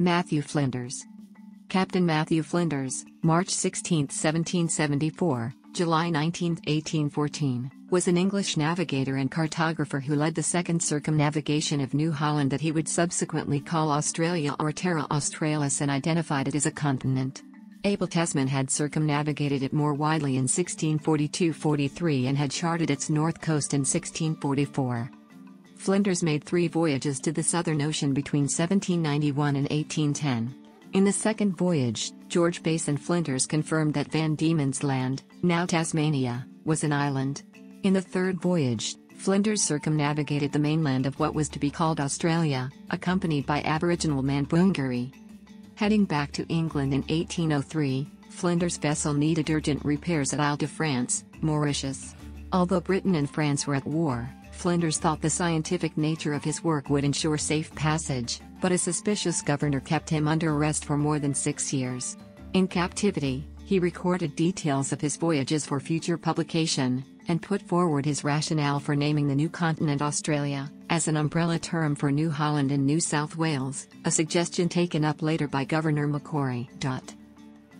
Matthew Flinders. Captain Matthew Flinders, March 16, 1774, July 19, 1814, was an English navigator and cartographer who led the second circumnavigation of New Holland that he would subsequently call Australia or Terra Australis and identified it as a continent. Abel Tasman had circumnavigated it more widely in 1642-43 and had charted its north coast in 1644. Flinders made three voyages to the Southern Ocean between 1791 and 1810. In the second voyage, George Bass and Flinders confirmed that Van Diemen's Land, now Tasmania, was an island. In the third voyage, Flinders circumnavigated the mainland of what was to be called Australia, accompanied by Aboriginal man Bungaree. Heading back to England in 1803, Flinders' vessel needed urgent repairs at Isle de France, Mauritius. Although Britain and France were at war, Flinders thought the scientific nature of his work would ensure safe passage, but a suspicious governor kept him under arrest for more than six years. In captivity, he recorded details of his voyages for future publication, and put forward his rationale for naming the new continent Australia, as an umbrella term for New Holland and New South Wales, a suggestion taken up later by Governor Macquarie.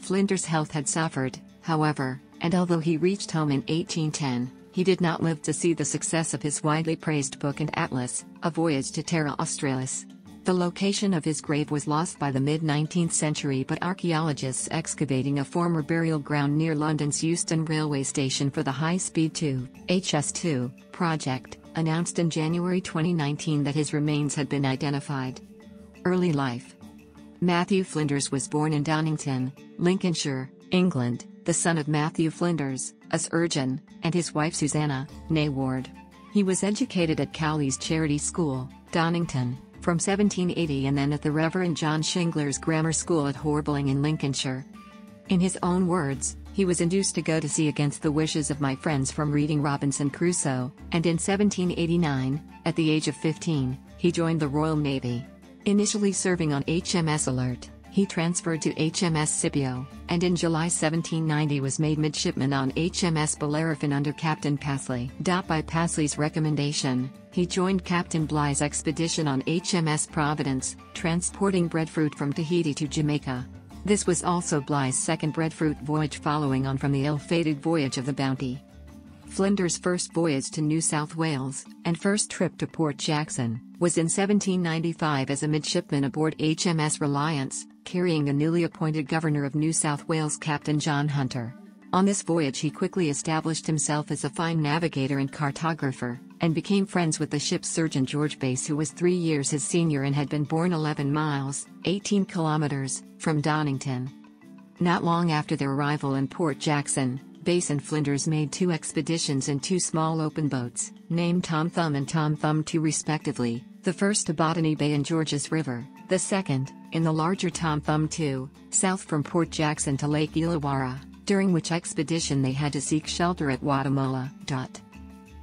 Flinders' health had suffered, however, and although he reached home in 1810, he did not live to see the success of his widely praised book and atlas, A Voyage to Terra Australis. The location of his grave was lost by the mid 19th century, but archaeologists excavating a former burial ground near London's Euston Railway Station for the High Speed 2 HS2 project announced in January 2019 that his remains had been identified. Early life Matthew Flinders was born in Donington, Lincolnshire, England, the son of Matthew Flinders, a surgeon, and his wife Susanna, née Ward. He was educated at Cowley's Charity School, Donington, from 1780 and then at the Reverend John Shingler's Grammar School at Horbling in Lincolnshire. In his own words, he was induced to go to sea against the wishes of my friends from reading Robinson Crusoe, and in 1789, at the age of 15, he joined the Royal Navy. Initially serving on HMS Alert, he transferred to HMS Scipio, and in July 1790 was made midshipman on HMS Bellerophon under Captain Pasley. By Pasley's recommendation, he joined Captain Bligh's expedition on HMS Providence, transporting breadfruit from Tahiti to Jamaica. This was also Bligh's second breadfruit voyage following on from the ill-fated voyage of the Bounty. Flinders' first voyage to New South Wales, and first trip to Port Jackson, was in 1795 as a midshipman aboard HMS Reliance, carrying the newly appointed Governor of New South Wales Captain John Hunter. On this voyage he quickly established himself as a fine navigator and cartographer, and became friends with the ship's surgeon George Bass who was three years his senior and had been born 11 miles, 18 kilometers, from Donington. Not long after their arrival in Port Jackson, Bass and Flinders made two expeditions in two small open boats, named Tom Thumb and Tom Thumb II respectively, the first to Botany Bay and Georges River, the second, in the larger Tom Thumb II, south from Port Jackson to Lake Illawarra, during which expedition they had to seek shelter at Wattamolla.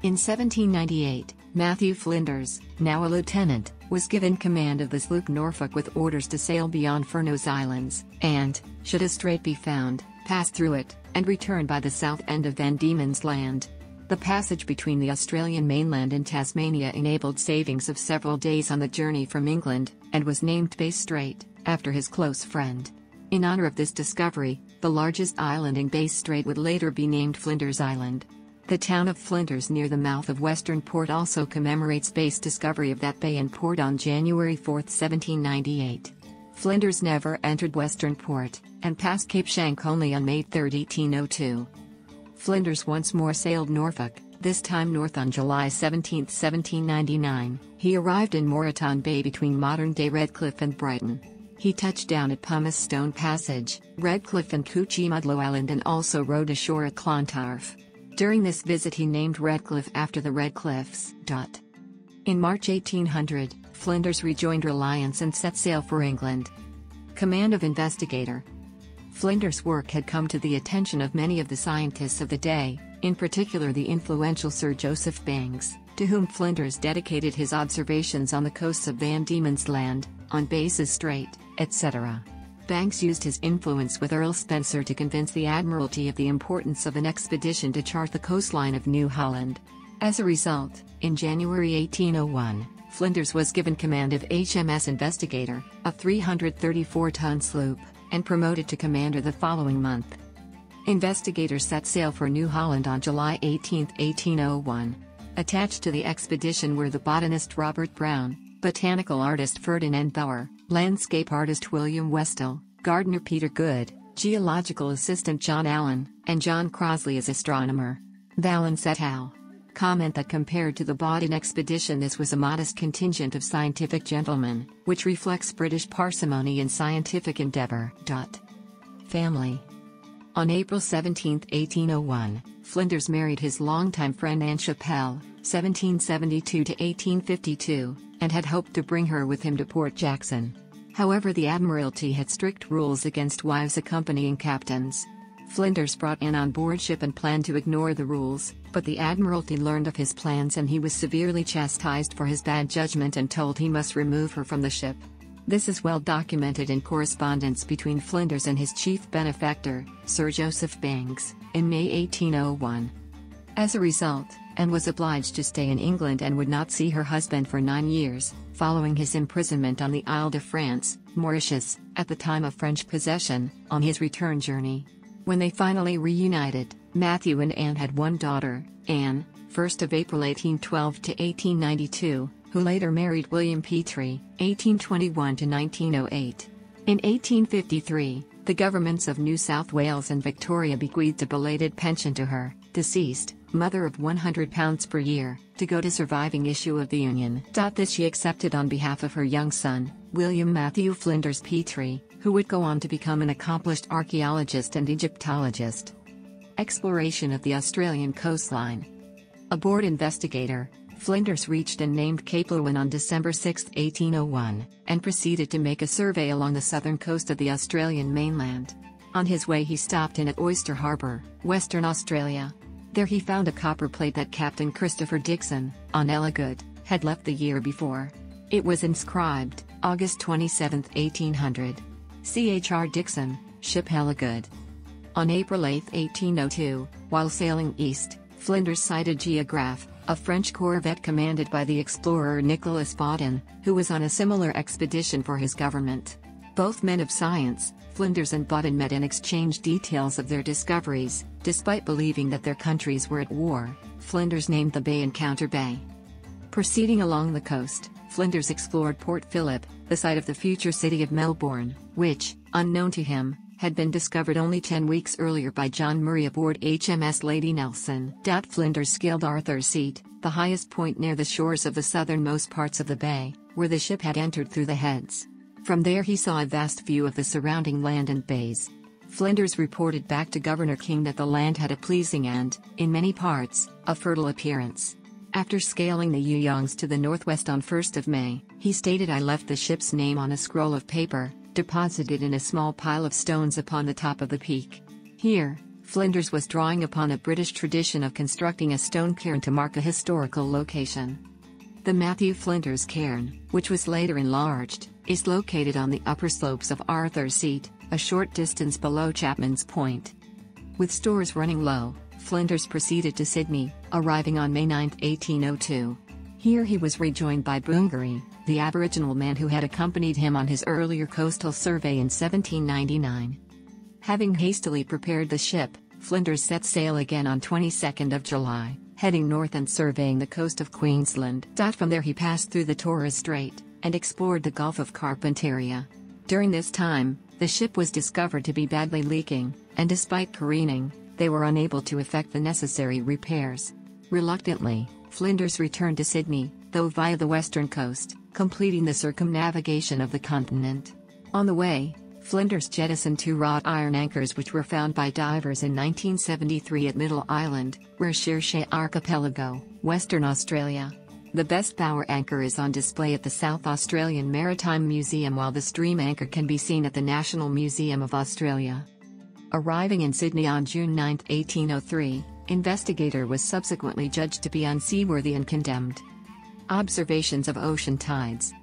In 1798, Matthew Flinders, now a lieutenant, was given command of the sloop Norfolk with orders to sail beyond Furneaux Islands, and, should a strait be found, pass through it, and return by the south end of Van Diemen's Land. The passage between the Australian mainland and Tasmania enabled savings of several days on the journey from England, and was named Bass Strait, after his close friend. In honor of this discovery, the largest island in Bass Strait would later be named Flinders Island. The town of Flinders near the mouth of Western Port also commemorates Bass' discovery of that bay and port on January 4, 1798. Flinders never entered Western Port, and passed Cape Schanck only on May 3, 1802. Flinders once more sailed Norfolk, this time north on July 17, 1799. He arrived in Moreton Bay between modern-day Redcliffe and Brighton. He touched down at Pumice Stone Passage, Redcliffe and Coochiemudlo Island and also rode ashore at Clontarf. During this visit he named Redcliffe after the Red Cliffs. In March 1800, Flinders rejoined Reliance and set sail for England. Command of Investigator Flinders' work had come to the attention of many of the scientists of the day, in particular the influential Sir Joseph Banks, to whom Flinders dedicated his observations on the coasts of Van Diemen's Land, on Bass's Strait, etc. Banks used his influence with Earl Spencer to convince the Admiralty of the importance of an expedition to chart the coastline of New Holland. As a result, in January 1801, Flinders was given command of HMS Investigator, a 334-ton sloop, and promoted to commander the following month. Investigators set sail for New Holland on July 18, 1801. Attached to the expedition were the botanist Robert Brown, botanical artist Ferdinand Bauer, landscape artist William Westall, gardener Peter Good, geological assistant John Allen, and John Crosley as astronomer. Vallance et al. Comment that compared to the Baudin expedition, this was a modest contingent of scientific gentlemen, which reflects British parsimony in scientific endeavor. Family On April 17, 1801, Flinders married his longtime friend Anne Chapelle, 1772 1852, and had hoped to bring her with him to Port Jackson. However, the Admiralty had strict rules against wives accompanying captains. Flinders brought Anne on board ship and planned to ignore the rules, but the Admiralty learned of his plans and he was severely chastised for his bad judgment and told he must remove her from the ship. This is well documented in correspondence between Flinders and his chief benefactor, Sir Joseph Banks, in May 1801. As a result, Anne was obliged to stay in England and would not see her husband for nine years, following his imprisonment on the Isle de France, Mauritius, at the time of French possession, on his return journey. When they finally reunited, Matthew and Anne had one daughter, Anne, 1st of April 1812 to 1892, who later married William Petrie, 1821 to 1908. In 1853, the governments of New South Wales and Victoria bequeathed a belated pension to her, deceased, mother of £100 per year, to go to surviving issue of the Union. This she accepted on behalf of her young son, William Matthew Flinders Petrie, who would go on to become an accomplished archaeologist and Egyptologist. Exploration of the Australian coastline. Aboard investigator, Flinders reached and named Cape Leeuwin on December 6, 1801, and proceeded to make a survey along the southern coast of the Australian mainland. On his way he stopped in at Oyster Harbour, Western Australia. There he found a copper plate that Captain Christopher Dixon, on Elligood, had left the year before. It was inscribed, August 27, 1800. C.H.R. Dixon, ship Good. On April 8, 1802, while sailing east, Flinders sighted Geographe, a French corvette commanded by the explorer Nicolas Baudin, who was on a similar expedition for his government. Both men of science, Flinders and Baudin met and exchanged details of their discoveries, despite believing that their countries were at war. Flinders named the bay Encounter Bay. Proceeding along the coast, Flinders explored Port Phillip, the site of the future city of Melbourne, which, unknown to him, had been discovered only 10 weeks earlier by John Murray aboard HMS Lady Nelson. Flinders scaled Arthur's Seat, the highest point near the shores of the southernmost parts of the bay, where the ship had entered through the heads. From there he saw a vast view of the surrounding land and bays. Flinders reported back to Governor King that the land had a pleasing and, in many parts, a fertile appearance. After scaling the You Yangs to the northwest on 1st of May, he stated I left the ship's name on a scroll of paper, deposited in a small pile of stones upon the top of the peak. Here, Flinders was drawing upon a British tradition of constructing a stone cairn to mark a historical location. The Matthew Flinders Cairn, which was later enlarged, is located on the upper slopes of Arthur's Seat, a short distance below Chapman's Point. With stores running low, Flinders proceeded to Sydney, arriving on May 9, 1802. Here he was rejoined by Bungaree, the Aboriginal man who had accompanied him on his earlier coastal survey in 1799. Having hastily prepared the ship, Flinders set sail again on 22nd of July, heading north and surveying the coast of Queensland. From there he passed through the Torres Strait, and explored the Gulf of Carpentaria. During this time, the ship was discovered to be badly leaking, and despite careening, they were unable to effect the necessary repairs. Reluctantly, Flinders returned to Sydney, though via the western coast, completing the circumnavigation of the continent. On the way, Flinders jettisoned two wrought iron anchors which were found by divers in 1973 at Middle Island, Recherche Archipelago, Western Australia. The best bower anchor is on display at the South Australian Maritime Museum while the stream anchor can be seen at the National Museum of Australia. Arriving in Sydney on June 9, 1803, Investigator was subsequently judged to be unseaworthy and condemned. Observations of ocean tides.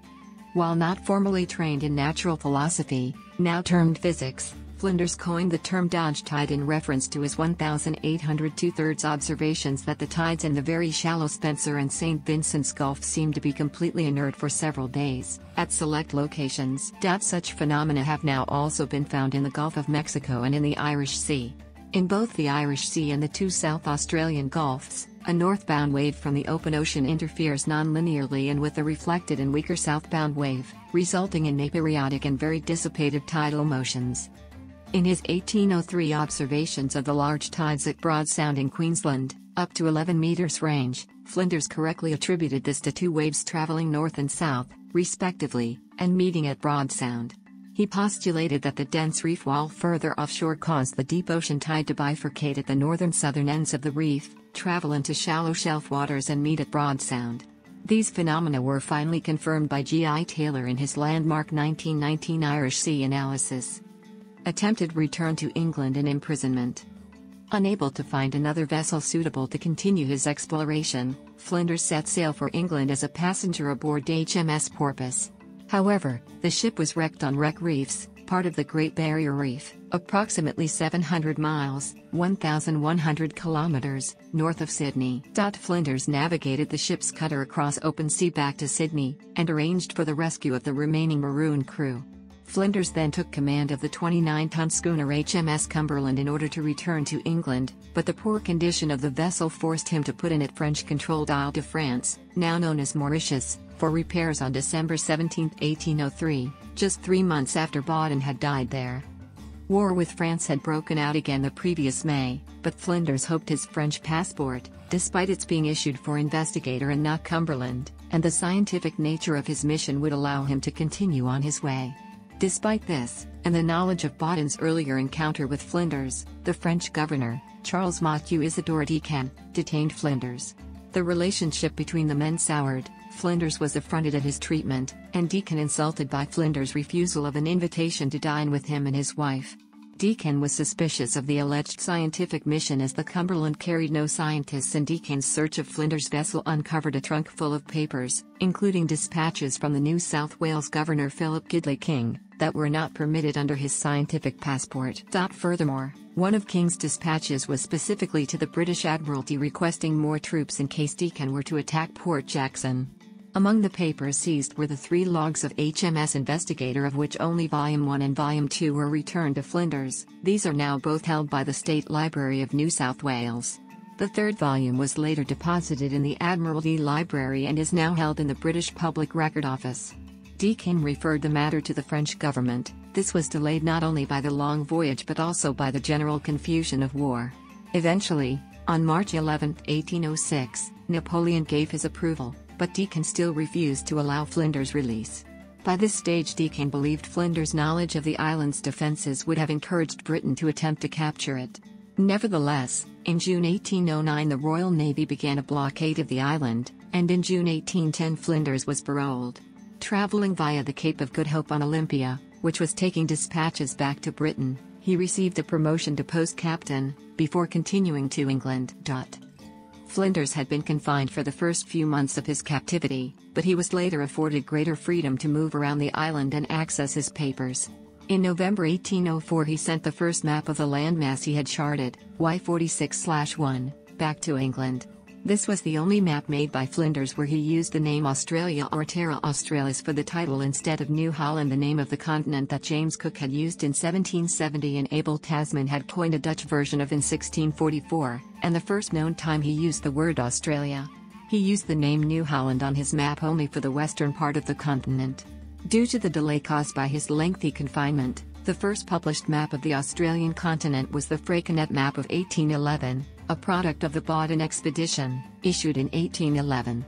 While not formally trained in natural philosophy, now termed physics, Flinders coined the term Dodge tide in reference to his 1,802 thirds observations that the tides in the very shallow Spencer and St. Vincent's Gulf seemed to be completely inert for several days, at select locations. Such phenomena have now also been found in the Gulf of Mexico and in the Irish Sea. In both the Irish Sea and the two South Australian Gulfs, a northbound wave from the open ocean interferes non-linearly and with a reflected and weaker southbound wave, resulting in aperiodic and very dissipated tidal motions. In his 1803 observations of the large tides at Broad Sound in Queensland, up to 11 meters range, Flinders correctly attributed this to two waves traveling north and south, respectively, and meeting at Broad Sound. He postulated that the dense reef wall further offshore caused the deep ocean tide to bifurcate at the northern southern ends of the reef, travel into shallow shelf waters and meet at Broad Sound. These phenomena were finally confirmed by G.I. Taylor in his landmark 1919 Irish Sea analysis attempted return to England and imprisonment. Unable to find another vessel suitable to continue his exploration, Flinders set sail for England as a passenger aboard HMS Porpoise. However, the ship was wrecked on Wreck Reefs, part of the Great Barrier Reef, approximately 700 miles, 1,100 kilometers, north of Sydney. Flinders navigated the ship's cutter across open sea back to Sydney, and arranged for the rescue of the remaining maroon crew. Flinders then took command of the 29-ton schooner HMS Cumberland in order to return to England, but the poor condition of the vessel forced him to put in at French-controlled Isle de France, now known as Mauritius, for repairs on December 17, 1803, just three months after Baudin had died there. War with France had broken out again the previous May, but Flinders hoped his French passport, despite its being issued for investigator and not Cumberland, and the scientific nature of his mission would allow him to continue on his way. Despite this, and the knowledge of Baudin's earlier encounter with Flinders, the French governor, Charles Mathieu Isidore Decaen, detained Flinders. The relationship between the men soured, Flinders was affronted at his treatment, and Decaen insulted by Flinders' refusal of an invitation to dine with him and his wife. Decaen was suspicious of the alleged scientific mission as the Cumberland carried no scientists and Decaen's search of Flinders' vessel uncovered a trunk full of papers, including dispatches from the New South Wales Governor Philip Gidley King, that were not permitted under his scientific passport. Furthermore, one of King's dispatches was specifically to the British Admiralty requesting more troops in case Decaen were to attack Port Jackson. Among the papers seized were the three logs of HMS Investigator of which only Volume 1 and Volume 2 were returned to Flinders, these are now both held by the State Library of New South Wales. The third volume was later deposited in the Admiralty Library and is now held in the British Public Record Office. Decaen referred the matter to the French government, this was delayed not only by the long voyage but also by the general confusion of war. Eventually, on March 11, 1806, Napoleon gave his approval, but Decaen still refused to allow Flinders' release. By this stage Decaen believed Flinders' knowledge of the island's defenses would have encouraged Britain to attempt to capture it. Nevertheless, in June 1809 the Royal Navy began a blockade of the island, and in June 1810 Flinders was paroled traveling via the Cape of Good Hope on Olympia, which was taking dispatches back to Britain, he received a promotion to post captain, before continuing to England. Flinders had been confined for the first few months of his captivity, but he was later afforded greater freedom to move around the island and access his papers. In November 1804 he sent the first map of the landmass he had charted, Y46-1, back to England. This was the only map made by Flinders where he used the name Australia or Terra Australis for the title instead of New Holland the name of the continent that James Cook had used in 1770 and Abel Tasman had coined a Dutch version of in 1644, and the first known time he used the word Australia. He used the name New Holland on his map only for the western part of the continent. Due to the delay caused by his lengthy confinement, the first published map of the Australian continent was the Freycinet map of 1811, a product of the Baudin expedition, issued in 1811.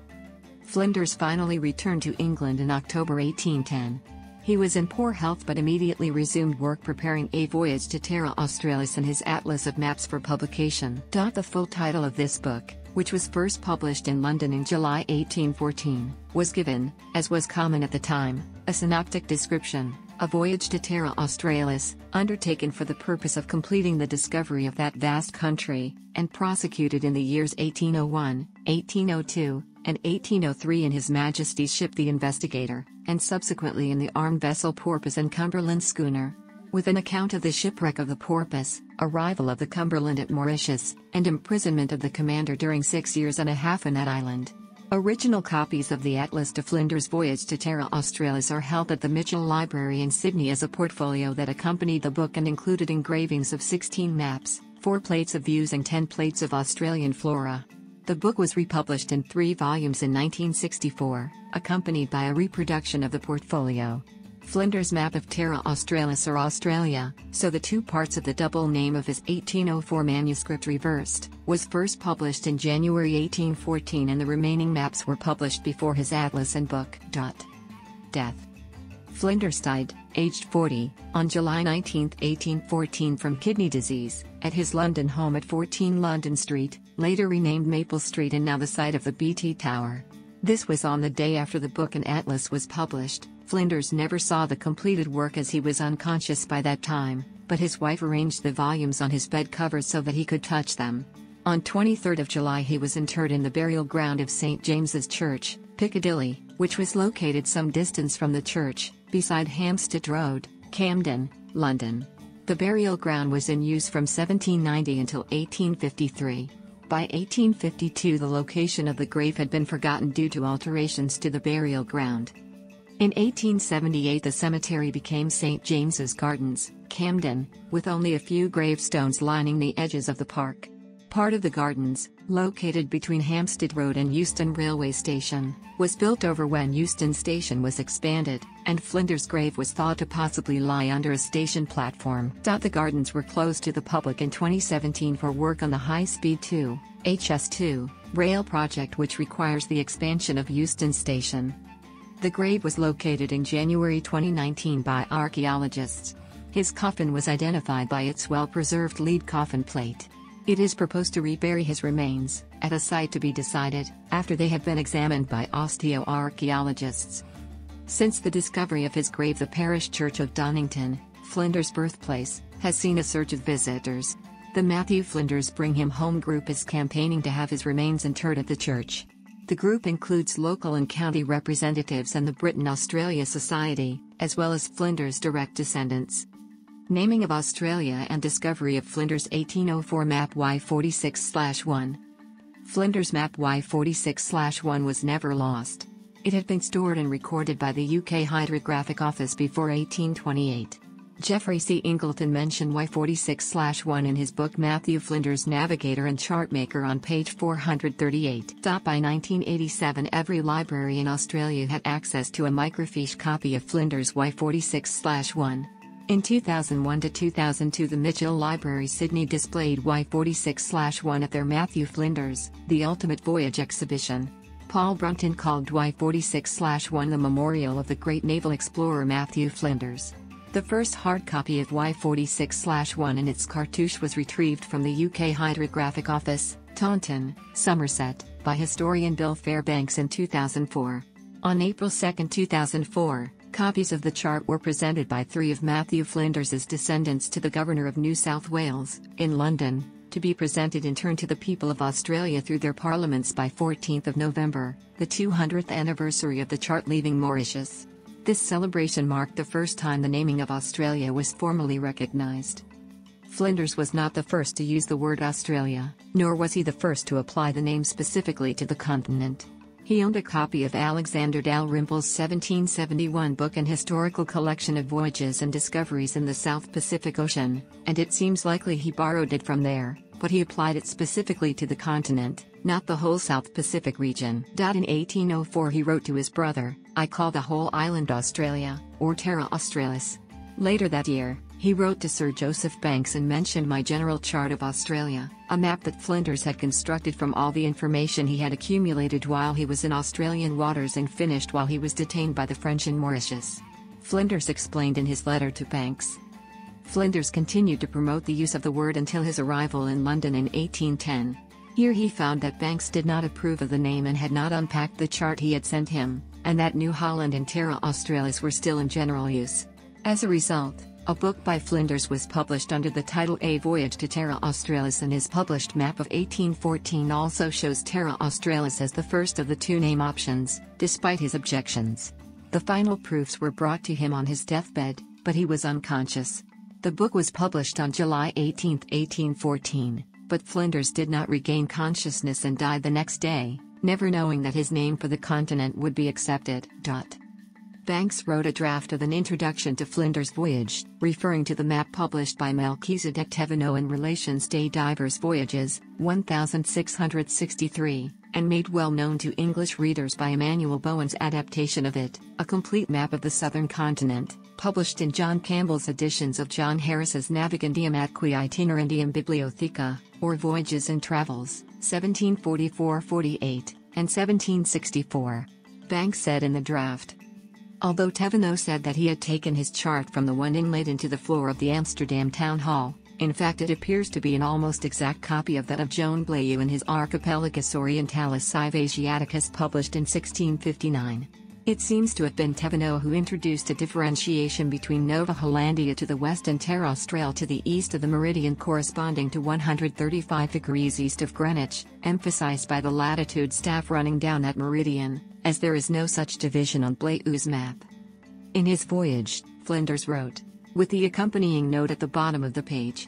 Flinders finally returned to England in October 1810. He was in poor health but immediately resumed work preparing a voyage to Terra Australis and his Atlas of Maps for publication. The full title of this book, which was first published in London in July 1814, was given, as was common at the time, a synoptic description, a voyage to Terra Australis, undertaken for the purpose of completing the discovery of that vast country, and prosecuted in the years 1801, 1802, and 1803 in His Majesty's ship the Investigator, and subsequently in the armed vessel Porpoise and Cumberland schooner. with an account of the shipwreck of the Porpoise, arrival of the Cumberland at Mauritius, and imprisonment of the commander during six years and a half in that island. Original copies of the Atlas de Flinders Voyage to Terra Australis are held at the Mitchell Library in Sydney as a portfolio that accompanied the book and included engravings of 16 maps, 4 plates of views and 10 plates of Australian flora. The book was republished in three volumes in 1964, accompanied by a reproduction of the portfolio. Flinders' map of Terra Australis or Australia, so the two parts of the double name of his 1804 manuscript reversed, was first published in January 1814 and the remaining maps were published before his atlas and book. Death Flinders died, aged 40, on July 19, 1814 from kidney disease, at his London home at 14 London Street, later renamed Maple Street and now the site of the BT Tower. This was on the day after the book and atlas was published, Flinders never saw the completed work as he was unconscious by that time, but his wife arranged the volumes on his bed covers so that he could touch them. On 23 July he was interred in the burial ground of St. James's Church, Piccadilly, which was located some distance from the church, beside Hampstead Road, Camden, London. The burial ground was in use from 1790 until 1853. By 1852 the location of the grave had been forgotten due to alterations to the burial ground. In 1878 the cemetery became St. James's Gardens, Camden, with only a few gravestones lining the edges of the park. Part of the gardens, located between Hampstead Road and Euston Railway Station, was built over when Euston Station was expanded, and Flinders' grave was thought to possibly lie under a station platform. The gardens were closed to the public in 2017 for work on the High Speed 2, HS2, rail project which requires the expansion of Euston Station. The grave was located in January 2019 by archaeologists. His coffin was identified by its well-preserved lead coffin plate. It is proposed to rebury his remains, at a site to be decided, after they have been examined by osteoarchaeologists. Since the discovery of his grave the parish church of Donington, Flinders' birthplace, has seen a surge of visitors. The Matthew Flinders Bring Him Home group is campaigning to have his remains interred at the church. The group includes local and county representatives and the Britain Australia Society, as well as Flinders' direct descendants. Naming of Australia and discovery of Flinders 1804 map Y46 1. Flinders map Y46 1 was never lost. It had been stored and recorded by the UK Hydrographic Office before 1828. Geoffrey C. Ingleton mentioned Y46 1 in his book Matthew Flinders Navigator and Chartmaker on page 438. By 1987, every library in Australia had access to a microfiche copy of Flinders Y46 1. In 2001 to 2002, the Mitchell Library Sydney displayed Y46 1 at their Matthew Flinders, The Ultimate Voyage exhibition. Paul Brunton called Y46 1 the memorial of the great naval explorer Matthew Flinders. The first hard copy of Y46-1 and its cartouche was retrieved from the UK Hydrographic Office, Taunton, Somerset, by historian Bill Fairbanks in 2004. On April 2, 2004, copies of the chart were presented by three of Matthew Flinders's descendants to the Governor of New South Wales, in London, to be presented in turn to the people of Australia through their parliaments by 14 November, the 200th anniversary of the chart leaving Mauritius. This celebration marked the first time the naming of Australia was formally recognised. Flinders was not the first to use the word Australia, nor was he the first to apply the name specifically to the continent. He owned a copy of Alexander Dalrymple's 1771 book and historical collection of voyages and discoveries in the South Pacific Ocean, and it seems likely he borrowed it from there, but he applied it specifically to the continent, not the whole South Pacific region. In 1804 he wrote to his brother, I call the whole island Australia, or Terra Australis. Later that year, he wrote to Sir Joseph Banks and mentioned my general chart of Australia, a map that Flinders had constructed from all the information he had accumulated while he was in Australian waters and finished while he was detained by the French in Mauritius. Flinders explained in his letter to Banks. Flinders continued to promote the use of the word until his arrival in London in 1810. Here he found that Banks did not approve of the name and had not unpacked the chart he had sent him and that New Holland and Terra Australis were still in general use. As a result, a book by Flinders was published under the title A Voyage to Terra Australis and his published map of 1814 also shows Terra Australis as the first of the two name options, despite his objections. The final proofs were brought to him on his deathbed, but he was unconscious. The book was published on July 18, 1814, but Flinders did not regain consciousness and died the next day, never knowing that his name for the continent would be accepted. Banks wrote a draft of an introduction to Flinders' Voyage, referring to the map published by Melchizedek Thevenot in Relations des Divers Voyages, 1663, and made well known to English readers by Emmanuel Bowen's adaptation of it, a complete map of the southern continent, published in John Campbell's editions of John Harris's Navigantium atque Itinerantium Bibliotheca, or Voyages and Travels, 1744-48, and 1764. Banks said in the draft, Although Thevenot said that he had taken his chart from the one inlaid into the floor of the Amsterdam town hall, in fact it appears to be an almost exact copy of that of Joan Blaeu in his Archipelagus Orientalis Sive Asiaticus published in 1659. It seems to have been Thevenot who introduced a differentiation between Nova Hollandia to the west and Terra Australe to the east of the meridian corresponding to 135 degrees east of Greenwich, emphasized by the latitude staff running down that meridian, as there is no such division on Blaeu's map. In his voyage, Flinders wrote, with the accompanying note at the bottom of the page.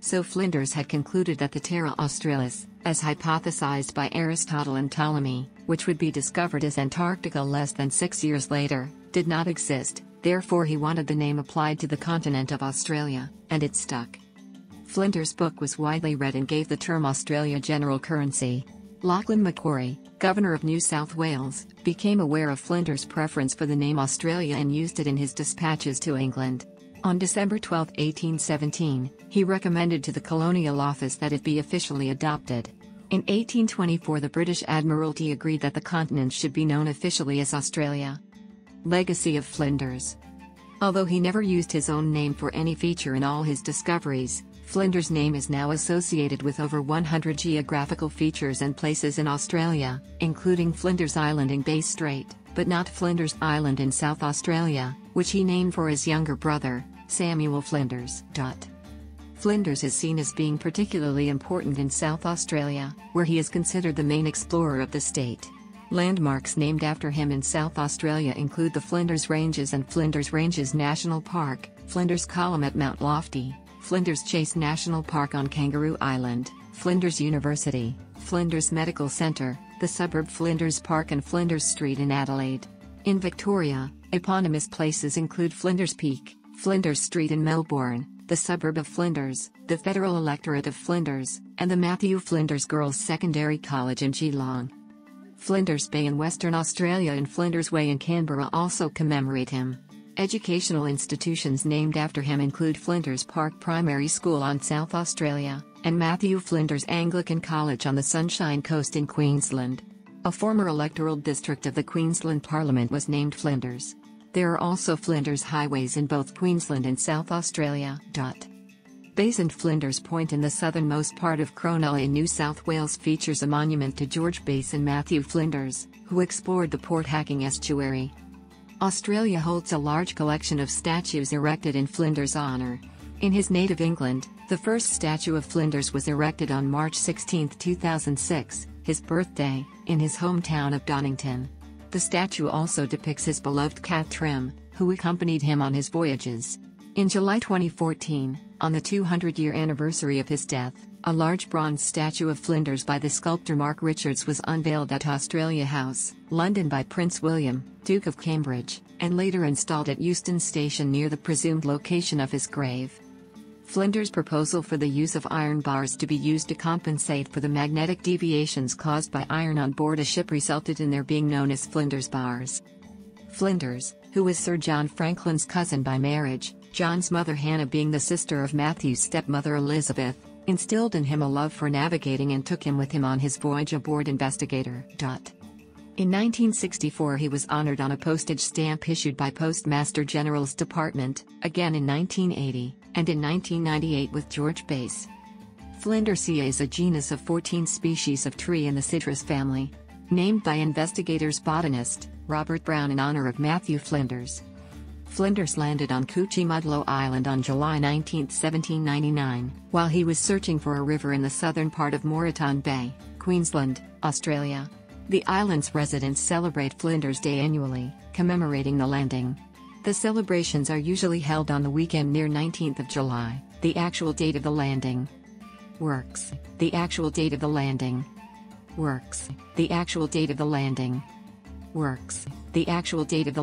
So Flinders had concluded that the Terra Australis, as hypothesized by Aristotle and Ptolemy, which would be discovered as Antarctica less than six years later, did not exist, therefore he wanted the name applied to the continent of Australia, and it stuck. Flinders' book was widely read and gave the term Australia general currency. Lachlan Macquarie, governor of New South Wales, became aware of Flinders' preference for the name Australia and used it in his dispatches to England. On December 12, 1817, he recommended to the Colonial Office that it be officially adopted. In 1824, the British Admiralty agreed that the continent should be known officially as Australia. Legacy of Flinders Although he never used his own name for any feature in all his discoveries, Flinders' name is now associated with over 100 geographical features and places in Australia, including Flinders Island in Bass Strait, but not Flinders Island in South Australia, which he named for his younger brother, Samuel Flinders. Flinders is seen as being particularly important in South Australia, where he is considered the main explorer of the state. Landmarks named after him in South Australia include the Flinders Ranges and Flinders Ranges National Park, Flinders Column at Mount Lofty, Flinders Chase National Park on Kangaroo Island, Flinders University, Flinders Medical Centre, the suburb Flinders Park and Flinders Street in Adelaide. In Victoria, eponymous places include Flinders Peak, Flinders Street in Melbourne, the suburb of Flinders, the federal electorate of Flinders, and the Matthew Flinders Girls Secondary College in Geelong. Flinders Bay in Western Australia and Flinders Way in Canberra also commemorate him. Educational institutions named after him include Flinders Park Primary School on South Australia, and Matthew Flinders Anglican College on the Sunshine Coast in Queensland. A former electoral district of the Queensland Parliament was named Flinders. There are also Flinders highways in both Queensland and South Australia. Bass and Flinders Point in the southernmost part of Cronulla in New South Wales features a monument to George Bass and Matthew Flinders, who explored the Port Hacking estuary. Australia holds a large collection of statues erected in Flinders' honour. In his native England, the first statue of Flinders was erected on March 16, 2006, his birthday, in his hometown of Donington. The statue also depicts his beloved cat Trim, who accompanied him on his voyages. In July 2014, on the 200 year anniversary of his death, a large bronze statue of Flinders by the sculptor Mark Richards was unveiled at Australia House, London by Prince William, Duke of Cambridge, and later installed at Euston Station near the presumed location of his grave. Flinders' proposal for the use of iron bars to be used to compensate for the magnetic deviations caused by iron on board a ship resulted in their being known as Flinders bars. Flinders, who was Sir John Franklin's cousin by marriage, John's mother Hannah being the sister of Matthew's stepmother Elizabeth, instilled in him a love for navigating and took him with him on his voyage aboard Investigator. In 1964 he was honored on a postage stamp issued by Postmaster General's Department, again in 1980, and in 1998 with George Bass. Flindersia is a genus of 14 species of tree in the citrus family. Named by investigators botanist, Robert Brown in honor of Matthew Flinders. Flinders landed on Coochiemudlo Island on July 19, 1799, while he was searching for a river in the southern part of Moreton Bay, Queensland, Australia. The island's residents celebrate Flinders Day annually, commemorating the landing. The celebrations are usually held on the weekend near 19th of July, the actual date of the landing. Works. The actual date of the landing. Works. The actual date of the landing. Works. The actual date of the